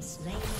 Slain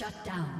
Shut down.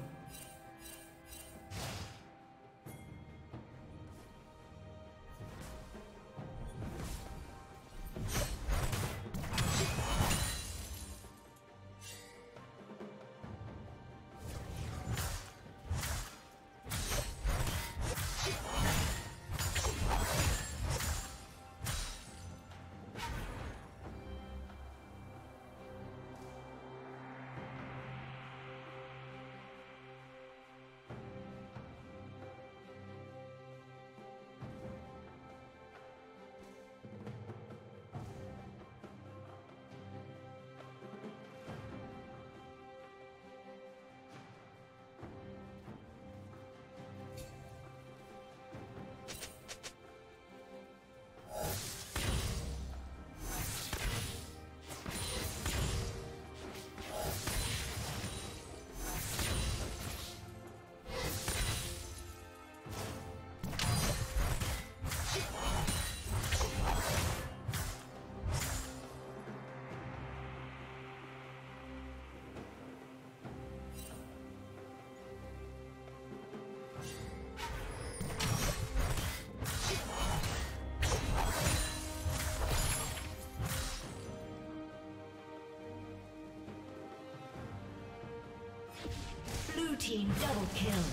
Team double kill.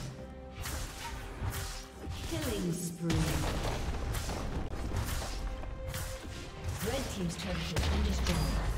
Killing spree. Red team's turret has been destroyed.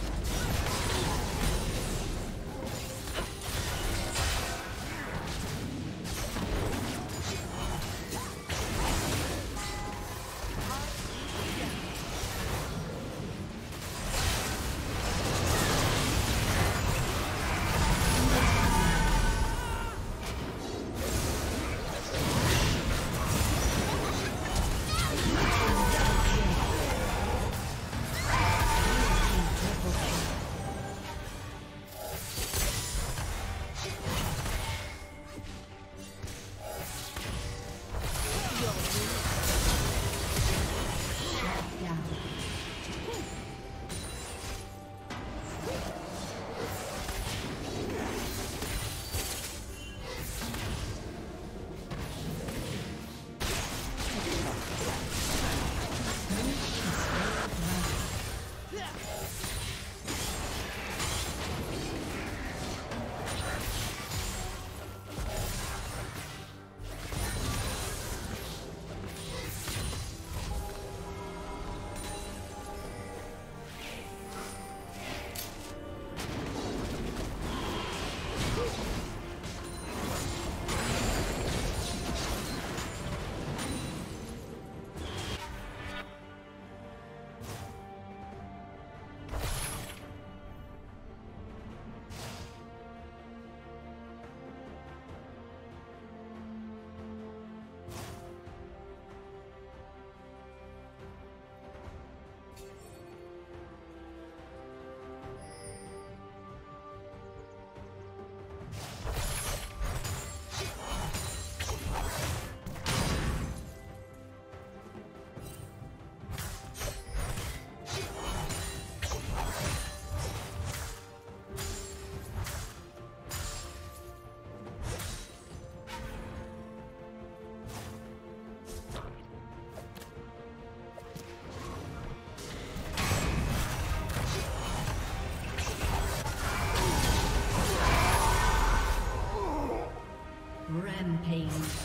Rampage.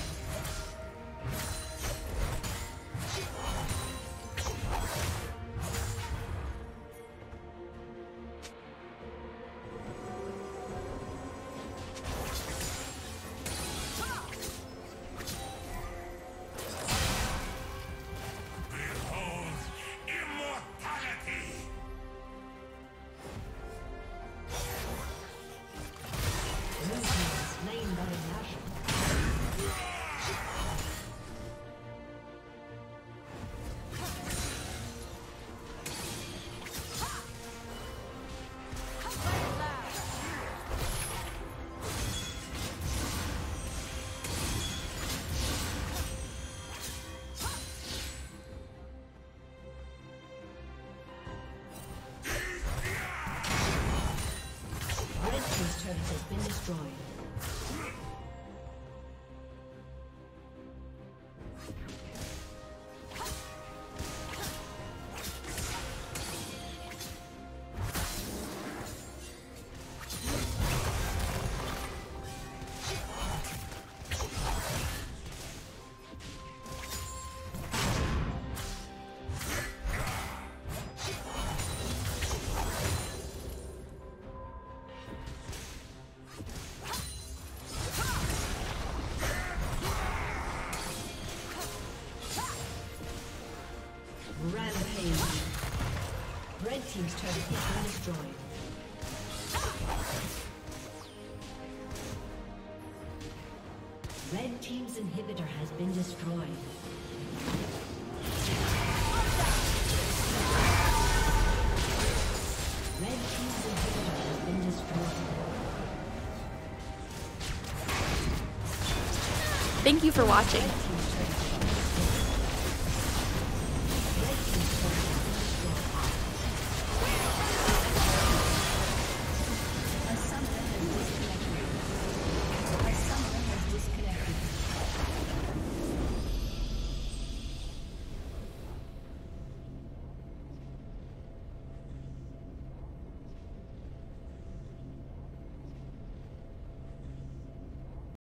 Team's inhibitor has been destroyed. Thank you for watching.